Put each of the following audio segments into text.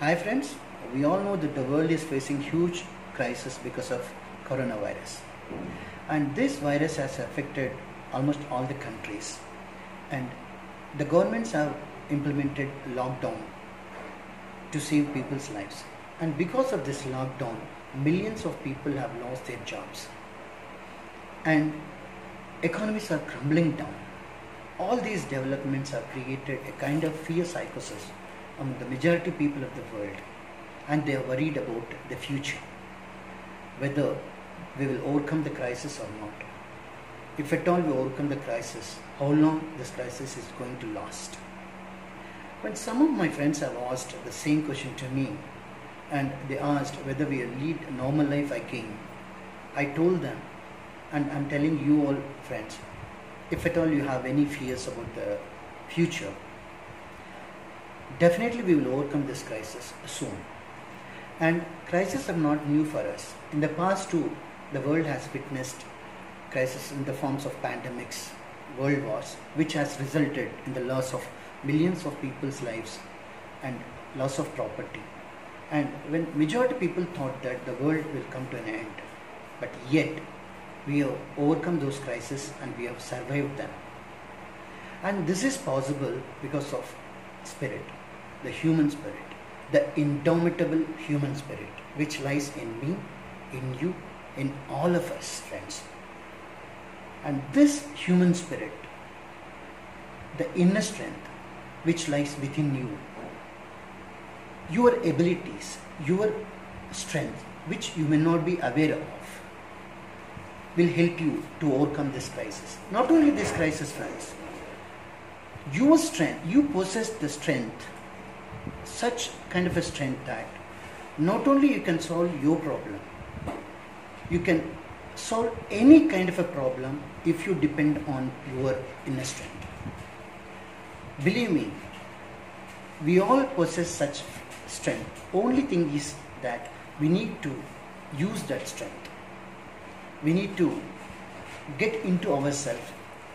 Hi friends, we all know that the world is facing huge crisis because of coronavirus. And this virus has affected almost all the countries. And the governments have implemented lockdown to save people's lives. And because of this lockdown, millions of people have lost their jobs. And economies are crumbling down. All these developments have created a kind of fear psychosis among the majority people of the world. And they are worried about the future. Whether we will overcome the crisis or not. If at all we overcome the crisis, how long this crisis is going to last. When some of my friends have asked the same question to me, and they asked whether we lead a normal life again, I told them, and I'm telling you all friends, if at all you have any fears about the future, definitely we will overcome this crisis soon. And crises are not new for us. In the past too, the world has witnessed crises in the forms of pandemics, world wars, which has resulted in the loss of millions of people's lives and loss of property. And when majority people thought that the world will come to an end, but yet we have overcome those crises and we have survived them. And this is possible because of spirit, the human spirit, the indomitable human spirit, which lies in me, in you, in all of us, friends. And this human spirit, the inner strength which lies within you, your abilities, your strength, which you may not be aware of, will help you to overcome this crisis. Not only this crisis, friends, your strength, you possess the strength, such kind of a strength that not only you can solve your problem, you can solve any kind of a problem if you depend on your inner strength. Believe me, we all possess such strength. Only thing is that we need to use that strength. We need to get into ourselves,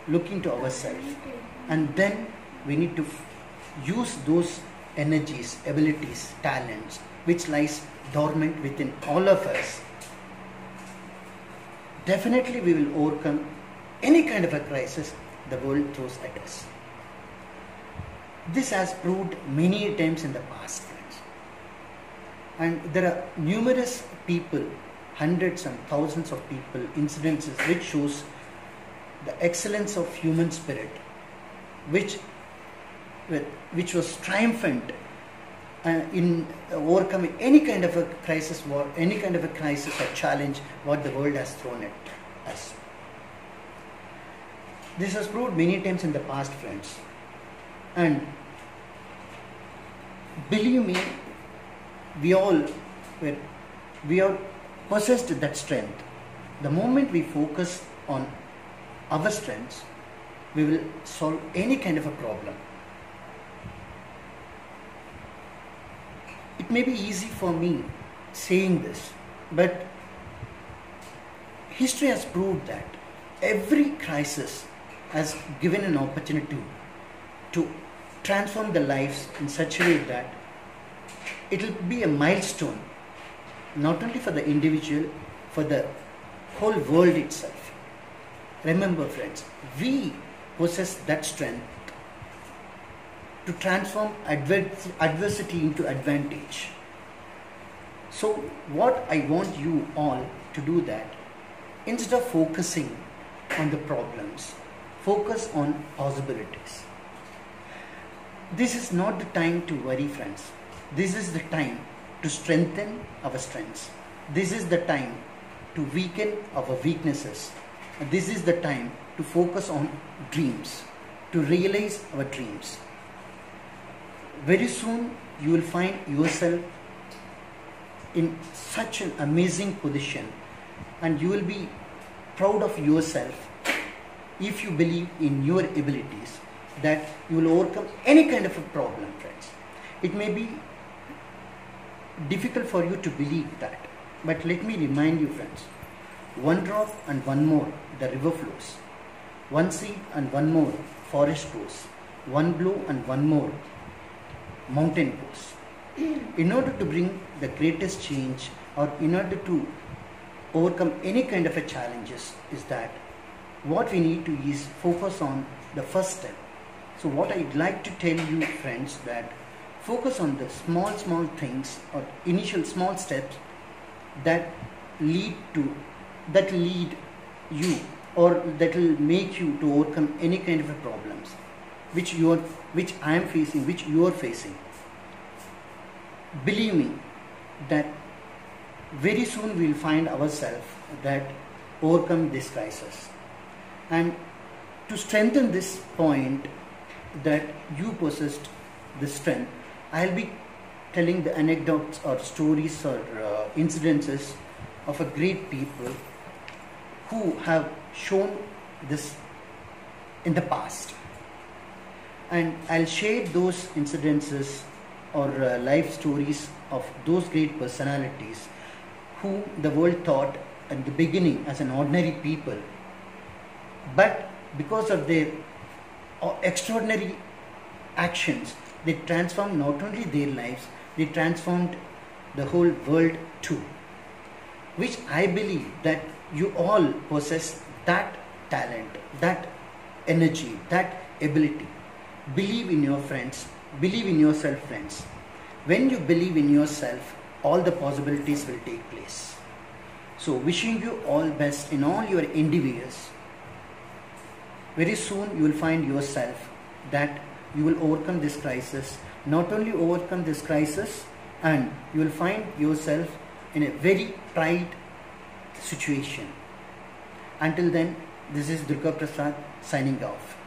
look into ourselves, and then we need to use those energies, abilities, talents which lies dormant within all of us definitely we will overcome any kind of a crisis the world throws at us. This has proved many times in the past. And there are numerous people, hundreds and thousands of people, incidences which shows the excellence of human spirit, which, which was triumphant uh, in overcoming any kind of a crisis or any kind of a crisis or challenge what the world has thrown at us. This has proved many times in the past, friends. And believe me, we all were, we all possessed that strength. The moment we focus on our strengths, we will solve any kind of a problem. It may be easy for me saying this, but history has proved that every crisis has given an opportunity to transform the lives in such a way that it will be a milestone not only for the individual, for the whole world itself. Remember, friends, we possess that strength to transform advers- adversity into advantage. So, what I want you all to do that instead of focusing on the problems, focus on possibilities. This is not the time to worry, friends. This is the time to strengthen our strengths. This is the time to weaken our weaknesses. This is the time to focus on dreams, to realize our dreams. Very soon you will find yourself in such an amazing position and you will be proud of yourself if you believe in your abilities that you will overcome any kind of a problem friends. It may be difficult for you to believe that but let me remind you friends one drop and one more the river flows. One seed and one more forest grows. One blow and one more mountain goes in order to bring the greatest change or in order to overcome any kind of a challenges is that what we need to is focus on the first step. So what i'd like to tell you friends that focus on the small small things or initial small steps that lead to that lead you or that will make you to overcome any kind of a problems which you are which i am facing which you are facing. Believe me that very soon we will find ourselves that overcome this crisis. And to strengthen this point that you possessed the strength i'll be telling the anecdotes or stories or uh, incidences of a great people who have shown this in the past and i'll share those incidences or uh, life stories of those great personalities who the world thought at the beginning as an ordinary people. But because of their uh, extraordinary actions they transformed not only their lives they transformed the whole world too. Which i believe that you all possess that talent that energy that ability believe in your friends. Believe in yourself friends. When you believe in yourself all the possibilities will take place. So wishing you all best in all your endeavors. Very soon you will find yourself that you will overcome this crisis. Not only overcome this crisis and you will find yourself in a very tight situation. Until then this is durga prasad signing off